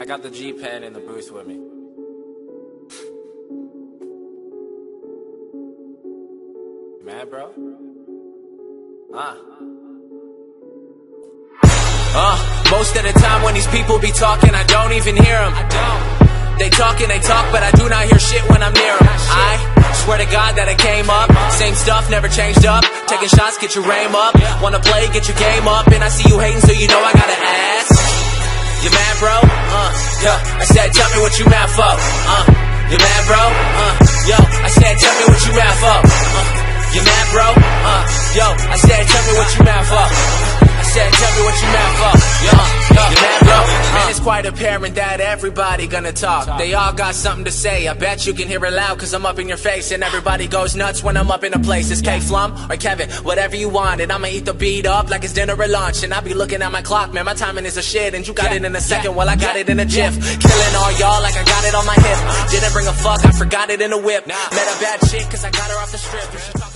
I got the G pen in the booth with me. mad, bro? Ah. Uh, most of the time when these people be talking, I don't even hear them. I don't. They talk and they talk, but I do not hear shit when I'm near them. I swear to God that I came up. Same stuff, never changed up. Taking shots, get your aim up. Wanna play, get your game up. And I see you hating, so you know I gotta ask. You mad, bro? Yeah. I said, tell me what you mad for. Uh, you mad, bro? Uh, yo. I said, tell me what you mad for. Uh, you mad, bro? Uh, yo. I said, tell me what you mad for. Quite apparent that everybody gonna talk. They all got something to say. I bet you can hear it loud, cause I'm up in your face. And everybody goes nuts when I'm up in a place. It's K Flum or Kevin, whatever you want. And I'ma eat the beat up like it's dinner or lunch. And I be looking at my clock, man. My timing is a shit. And you got it in a second, well, I got it in a jiff. Killing all y'all like I got it on my hip. Didn't bring a fuck, I forgot it in a whip. Met a bad chick, cause I got her off the strip.